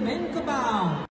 from